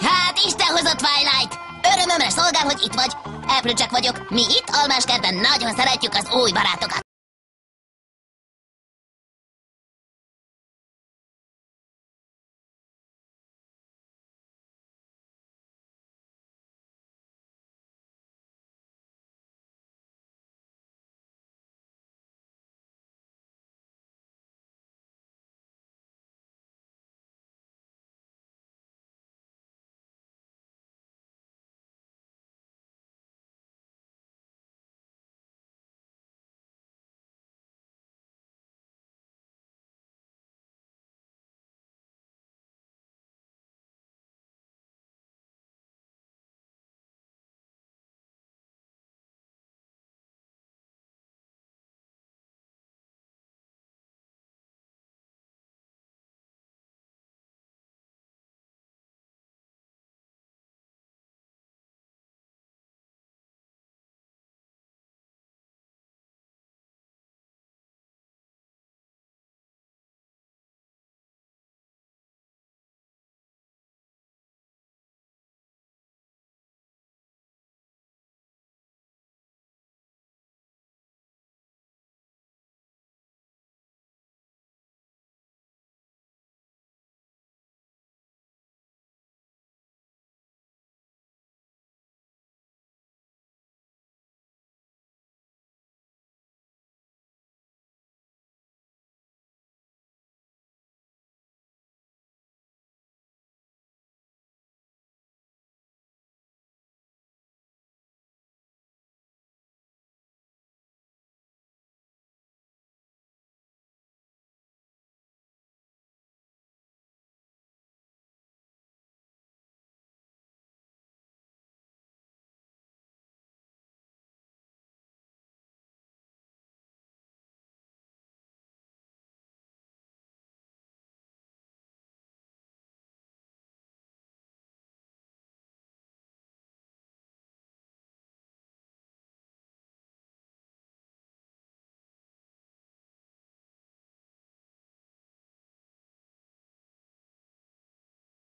Hát Isten hozott Twilight! Örömömre szolgál, hogy itt vagy. Applejack vagyok. Mi itt Almáskertben nagyon szeretjük az új barátokat.